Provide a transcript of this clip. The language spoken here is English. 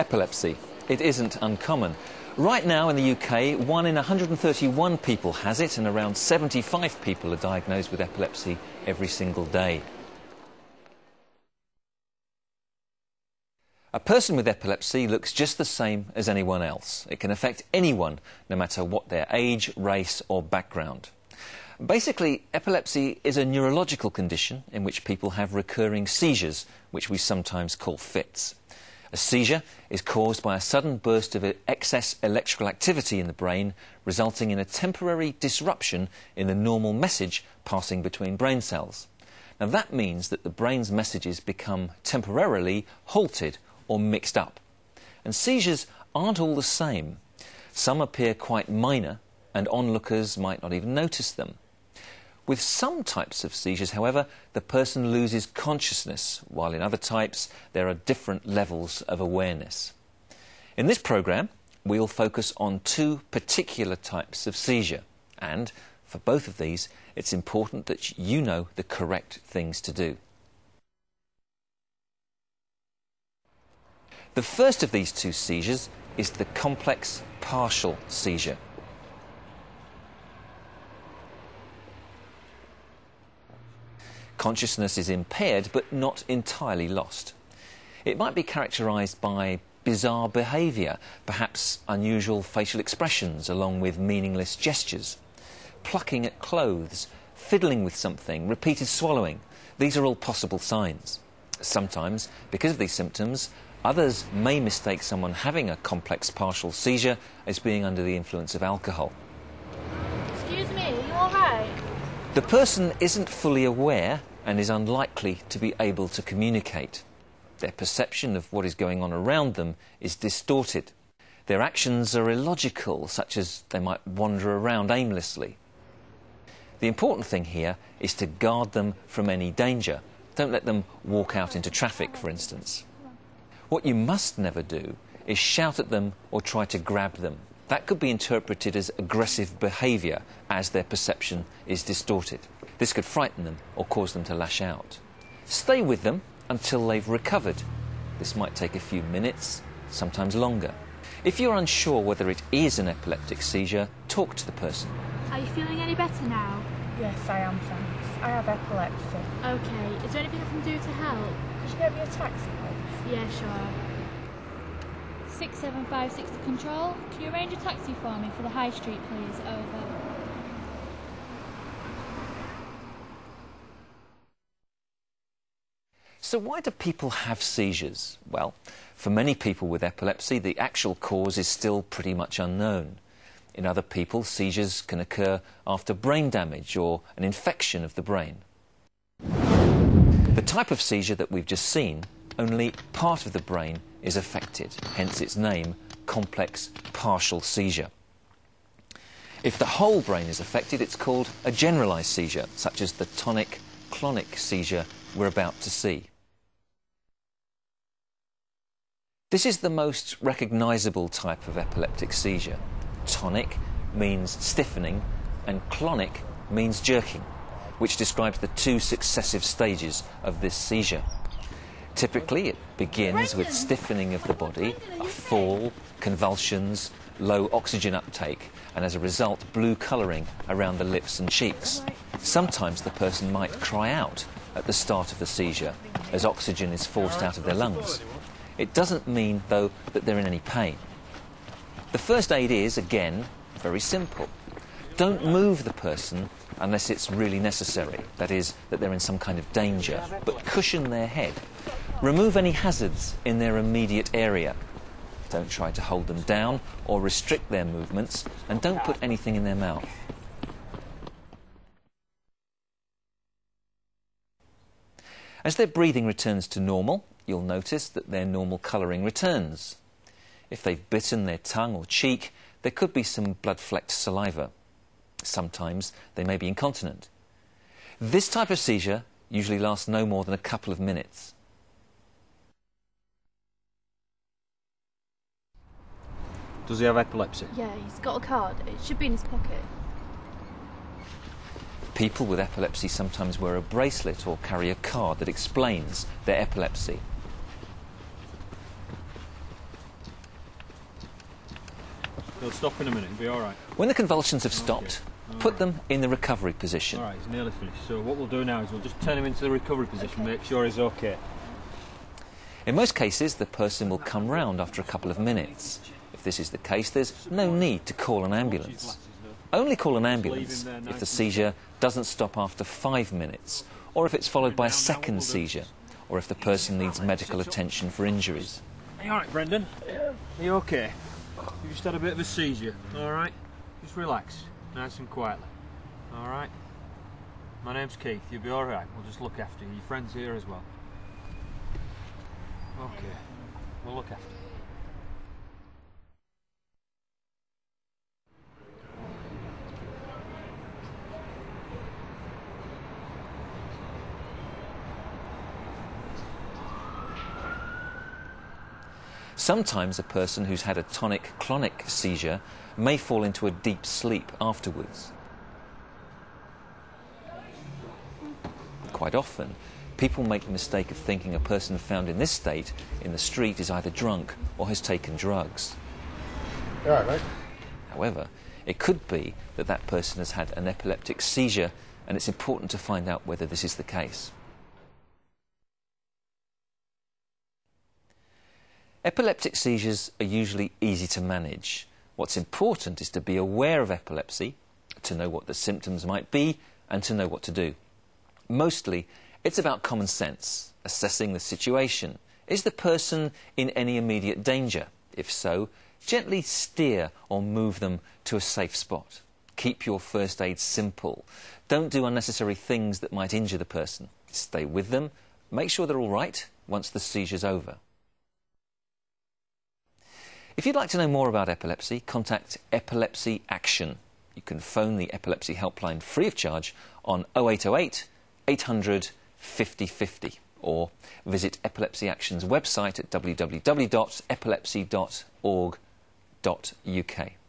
Epilepsy. It isn't uncommon. Right now in the UK, one in 131 people has it, and around 75 people are diagnosed with epilepsy every single day. A person with epilepsy looks just the same as anyone else. It can affect anyone, no matter what their age, race, or background. Basically, epilepsy is a neurological condition in which people have recurring seizures, which we sometimes call fits. A seizure is caused by a sudden burst of excess electrical activity in the brain, resulting in a temporary disruption in the normal message passing between brain cells. Now, that means that the brain's messages become temporarily halted or mixed up. And seizures aren't all the same. Some appear quite minor, and onlookers might not even notice them. With some types of seizures, however, the person loses consciousness, while in other types there are different levels of awareness. In this programme, we'll focus on two particular types of seizure, and for both of these, it's important that you know the correct things to do. The first of these two seizures is the complex partial seizure. Consciousness is impaired but not entirely lost. It might be characterized by bizarre behavior, perhaps unusual facial expressions along with meaningless gestures, plucking at clothes, fiddling with something, repeated swallowing. These are all possible signs. Sometimes, because of these symptoms, others may mistake someone having a complex partial seizure as being under the influence of alcohol. Excuse me, are you alright? The person isn't fully aware and is unlikely to be able to communicate. Their perception of what is going on around them is distorted. Their actions are illogical, such as they might wander around aimlessly. The important thing here is to guard them from any danger. Don't let them walk out into traffic, for instance. What you must never do is shout at them or try to grab them. That could be interpreted as aggressive behaviour as their perception is distorted. This could frighten them or cause them to lash out. Stay with them until they've recovered. This might take a few minutes, sometimes longer. If you're unsure whether it is an epileptic seizure, talk to the person. Are you feeling any better now? Yes, I am, thanks. I have epilepsy. Okay, is there anything I can do to help? Could you get me a taxi, please? Yeah, sure. 67560 control. Can you arrange a taxi for me for the high street, please? Over. So, why do people have seizures? Well, for many people with epilepsy, the actual cause is still pretty much unknown. In other people, seizures can occur after brain damage or an infection of the brain. The type of seizure that we've just seen, only part of the brain is affected, hence its name, complex partial seizure. If the whole brain is affected, it's called a generalized seizure, such as the tonic clonic seizure we're about to see. This is the most recognizable type of epileptic seizure. Tonic means stiffening, and clonic means jerking, which describes the two successive stages of this seizure. Typically, it begins with stiffening of the body, a fall, convulsions, low oxygen uptake, and as a result, blue colouring around the lips and cheeks. Sometimes the person might cry out at the start of the seizure as oxygen is forced out of their lungs. It doesn't mean, though, that they're in any pain. The first aid is, again, very simple. Don't move the person unless it's really necessary, that is, that they're in some kind of danger, but cushion their head. Remove any hazards in their immediate area. Don't try to hold them down or restrict their movements, and don't put anything in their mouth. As their breathing returns to normal, you'll notice that their normal colouring returns. If they've bitten their tongue or cheek, there could be some blood-flecked saliva. Sometimes they may be incontinent. This type of seizure usually lasts no more than a couple of minutes. Does he have epilepsy? Yeah, he's got a card. It should be in his pocket. People with epilepsy sometimes wear a bracelet or carry a card that explains their epilepsy. He'll stop in a minute. He'll be all right. When the convulsions have stopped, put them in the recovery position. All right, he's nearly finished. So what we'll do now is we'll just turn him into the recovery position, make sure he's okay. In most cases, the person will come round after a couple of minutes. If this is the case, there's no need to call an ambulance. Only call an ambulance if the seizure doesn't stop after five minutes, or if it's followed by a second seizure, or if the person needs medical attention for injuries. Are you all right, Brendan? Yeah. Are you okay? You just had a bit of a seizure. All right. Just relax, nice and quietly. All right. My name's Keith. You'll be all right. We'll just look after you. Your friend's here as well. Okay. We'll look after you. Sometimes a person who's had a tonic clonic seizure may fall into a deep sleep afterwards. Quite often, people make the mistake of thinking a person found in this state in the street is either drunk or has taken drugs. All right, mate. However, it could be that that person has had an epileptic seizure, and it's important to find out whether this is the case. Epileptic seizures are usually easy to manage. What's important is to be aware of epilepsy, to know what the symptoms might be, and to know what to do. Mostly, it's about common sense, assessing the situation. Is the person in any immediate danger? If so, gently steer or move them to a safe spot. Keep your first aid simple. Don't do unnecessary things that might injure the person. Stay with them. Make sure they're all right once the seizure's over. If you'd like to know more about epilepsy, contact Epilepsy Action. You can phone the Epilepsy Helpline free of charge on 0808 800 5050 or visit Epilepsy Action's website at www.epilepsy.org.uk.